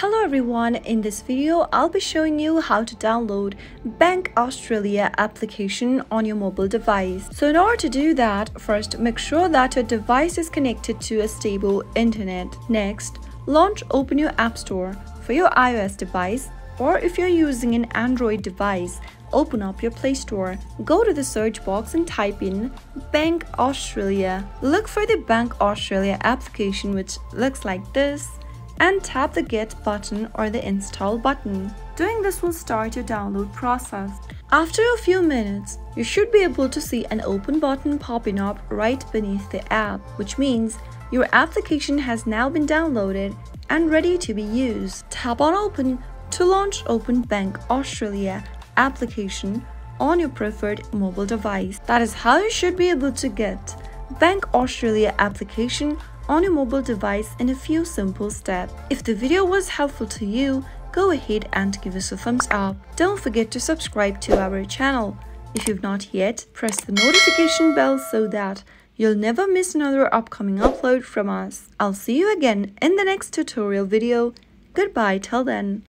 Hello everyone, in this video I'll be showing you how to download Bank Australia application on your mobile device. So in order to do that, first make sure that your device is connected to a stable internet. Next, launch open your app store for your iOS device or if you're using an Android device, open up your Play Store. Go to the search box and type in Bank Australia. Look for the Bank Australia application which looks like this and tap the Get button or the Install button. Doing this will start your download process. After a few minutes, you should be able to see an open button popping up right beneath the app, which means your application has now been downloaded and ready to be used. Tap on Open to launch Open Bank Australia application on your preferred mobile device. That is how you should be able to get Bank Australia application on your mobile device in a few simple steps. If the video was helpful to you, go ahead and give us a thumbs up. Don't forget to subscribe to our channel. If you've not yet, press the notification bell so that you'll never miss another upcoming upload from us. I'll see you again in the next tutorial video. Goodbye till then.